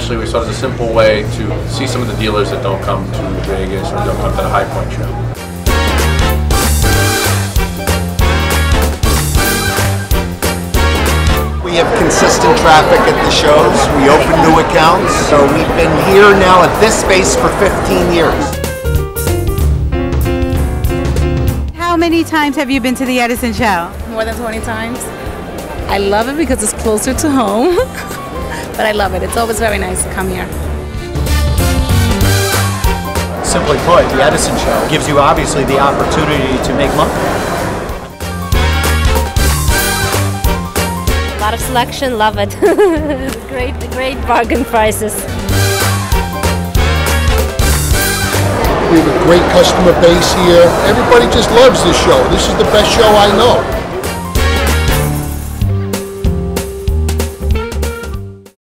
internationally, we saw it as a simple way to see some of the dealers that don't come to Vegas or don't come to the High Point show. We have consistent traffic at the shows. We open new accounts. So we've been here now at this space for 15 years. How many times have you been to the Edison show? More than 20 times. I love it because it's closer to home. but I love it. It's always very nice to come here. Simply put, the Edison show gives you obviously the opportunity to make money. A lot of selection, love it. great, great bargain prices. We have a great customer base here. Everybody just loves this show. This is the best show I know.